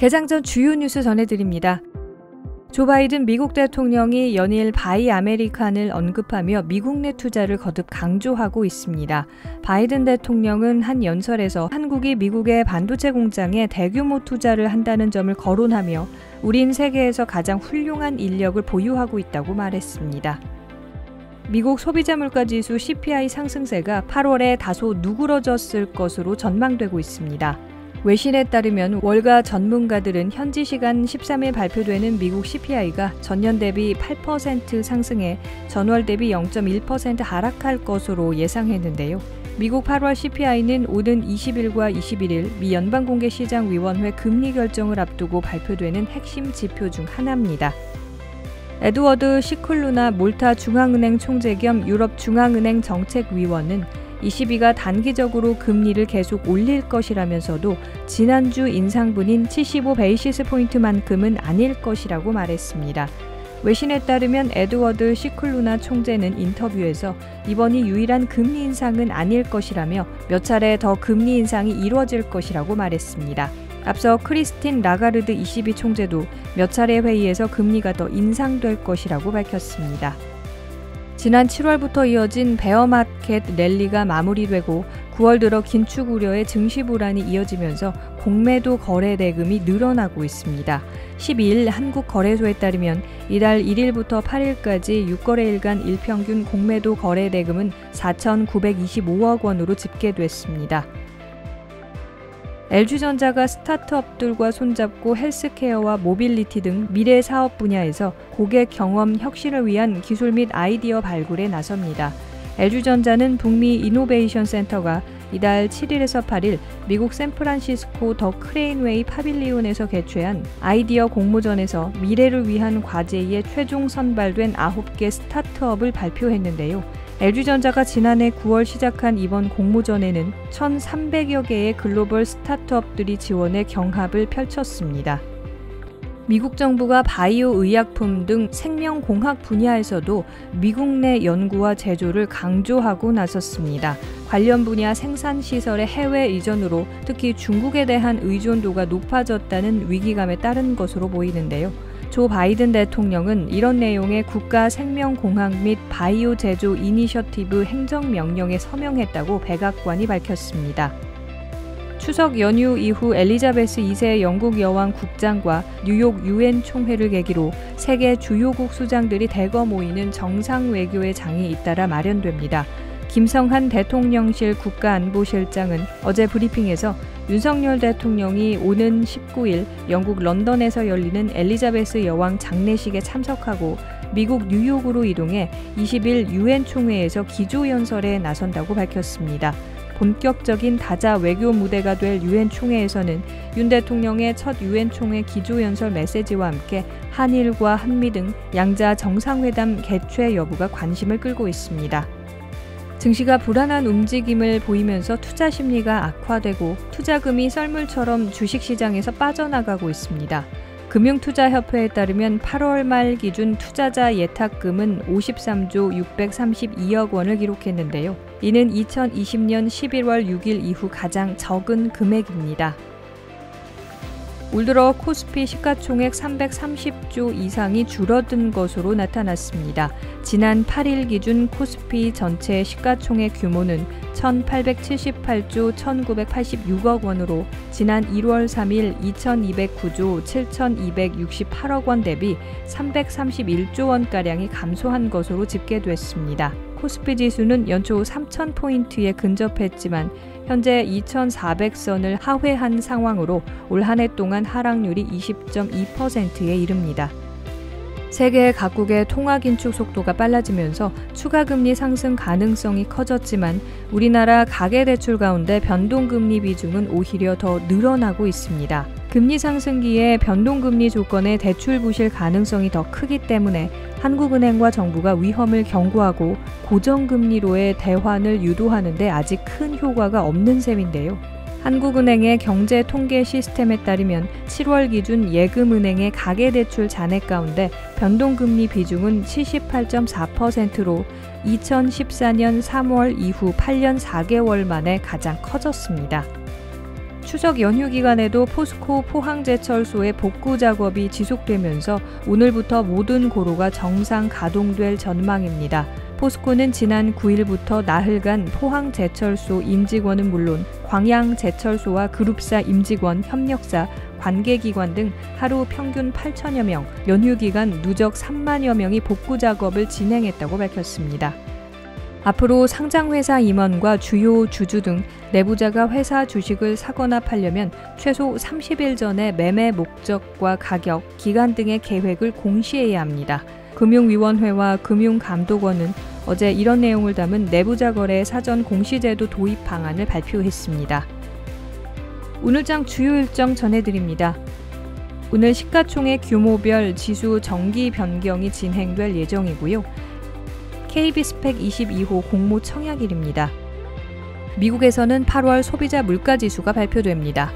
개장 전 주요 뉴스 전해드립니다. 조 바이든 미국 대통령이 연일 Buy American을 언급하며 미국 내 투자를 거듭 강조하고 있습니다. 바이든 대통령은 한 연설에서 한국이 미국의 반도체 공장에 대규모 투자를 한다는 점을 거론하며 우린 세계에서 가장 훌륭한 인력을 보유하고 있다고 말했습니다. 미국 소비자 물가 지수 CPI 상승세가 8월에 다소 누그러졌을 것으로 전망되고 있습니다. 외신에 따르면 월가 전문가들은 현지 시간 13일 발표되는 미국 CPI가 전년 대비 8% 상승해 전월 대비 0.1% 하락할 것으로 예상했는데요. 미국 8월 CPI는 오는 20일과 21일 미 연방공개시장위원회 금리 결정을 앞두고 발표되는 핵심 지표 중 하나입니다. 에드워드 시클루나 몰타 중앙은행 총재 겸 유럽 중앙은행 정책위원은 22가 단기적으로 금리를 계속 올릴 것이라면서도 지난주 인상분인 75 basis point만큼은 아닐 것이라고 말했습니다. 외신에 따르면 에드워드 시클루나 총재는 인터뷰에서 이번이 유일한 금리 인상은 아닐 것이라며 몇 차례 더 금리 인상이 이루어질 것이라고 말했습니다. 앞서 크리스틴 라가르드 ECB 총재도 몇 차례 회의에서 금리가 더 인상될 것이라고 밝혔습니다. 지난 7월부터 이어진 bear market rally가 마무리되고 9월 들어 긴축 우려의 증시 불안이 이어지면서 공매도 거래 대금이 늘어나고 있습니다. 12일 한국거래소에 따르면 이달 1일부터 8일까지 6거래일간 일평균 공매도 거래 대금은 4,925억 원으로 집계됐습니다. LG전자가 스타트업들과 손잡고 헬스케어와 모빌리티 등 미래 사업 분야에서 고객 경험 혁신을 위한 기술 및 아이디어 발굴에 나섭니다. LG전자는 북미 이노베이션 센터가 이달 7일에서 8일 미국 샌프란시스코 더 크레인웨이 파빌리온에서 개최한 아이디어 공모전에서 미래를 위한 과제에 최종 선발된 9개 스타트업을 발표했는데요. LG전자가 지난해 9월 시작한 이번 공모전에는 1,300여 개의 글로벌 스타트업들이 지원해 경합을 펼쳤습니다. 미국 정부가 바이오 의약품 등 생명공학 분야에서도 미국 내 연구와 제조를 강조하고 나섰습니다. 관련 분야 생산 시설의 해외 이전으로 특히 중국에 대한 의존도가 높아졌다는 위기감에 따른 것으로 보이는데요. 조 바이든 대통령은 이런 내용의 국가 생명공학 및 바이오 제조 이니셔티브 행정명령에 서명했다고 백악관이 밝혔습니다. 추석 연휴 이후 엘리자베스 2세 영국 여왕 국장과 뉴욕 유엔 총회를 계기로 세계 주요국 수장들이 대거 모이는 정상 외교의 장이 잇따라 마련됩니다. 김성한 대통령실 국가안보실장은 어제 브리핑에서 윤석열 대통령이 오는 19일 영국 런던에서 열리는 엘리자베스 여왕 장례식에 참석하고 미국 뉴욕으로 이동해 20일 유엔 총회에서 기조 연설에 나선다고 밝혔습니다. 본격적인 다자 외교 무대가 될 유엔 총회에서는 윤 대통령의 첫 유엔 총회 기조 연설 메시지와 함께 한일과 한미 등 양자 정상회담 개최 여부가 관심을 끌고 있습니다. 증시가 불안한 움직임을 보이면서 투자 심리가 악화되고 투자금이 썰물처럼 주식시장에서 빠져나가고 있습니다. 금융투자협회에 따르면 8월 말 기준 투자자 예탁금은 53조 632억 원을 기록했는데요. 이는 2020년 11월 6일 이후 가장 적은 금액입니다. 올 들어 코스피 시가총액 330조 이상이 줄어든 것으로 나타났습니다. 지난 8일 기준 코스피 전체 시가총액 규모는 1,878조 1,986억 원으로 지난 1월 3일 2,209조 7,268억 원 대비 331조 원가량이 감소한 것으로 집계됐습니다. 코스피 지수는 연초 3,000포인트에 근접했지만 현재 2,400선을 하회한 상황으로 올 한 해 동안 하락률이 20.2%에 이릅니다. 세계 각국의 통화 긴축 속도가 빨라지면서 추가 금리 상승 가능성이 커졌지만 우리나라 가계 대출 가운데 변동 금리 비중은 오히려 더 늘어나고 있습니다. 금리 상승기에 변동금리 조건의 대출 부실 가능성이 더 크기 때문에 한국은행과 정부가 위험을 경고하고 고정금리로의 대환을 유도하는데 아직 큰 효과가 없는 셈인데요. 한국은행의 경제 통계 시스템에 따르면 7월 기준 예금은행의 가계대출 잔액 가운데 변동금리 비중은 78.4%로 2014년 3월 이후 8년 4개월 만에 가장 커졌습니다. 추석 연휴 기간에도 포스코 포항제철소의 복구 작업이 지속되면서 오늘부터 모든 고로가 정상 가동될 전망입니다. 포스코는 지난 9일부터 나흘간 포항제철소 임직원은 물론 광양제철소와 그룹사 임직원, 협력사, 관계기관 등 하루 평균 8천여 명, 연휴 기간 누적 3만여 명이 복구 작업을 진행했다고 밝혔습니다. 앞으로 상장회사 임원과 주요 주주 등 내부자가 회사 주식을 사거나 팔려면 최소 30일 전에 매매 목적과 가격, 기간 등의 계획을 공시해야 합니다. 금융위원회와 금융감독원은 어제 이런 내용을 담은 내부자 거래 사전 공시제도 도입 방안을 발표했습니다. 오늘장 주요 일정 전해드립니다. 오늘 시가총액 규모별 지수 정기 변경이 진행될 예정이고요. KB 스펙 22호 공모 청약일입니다. 미국에서는 8월 소비자 물가 지수가 발표됩니다.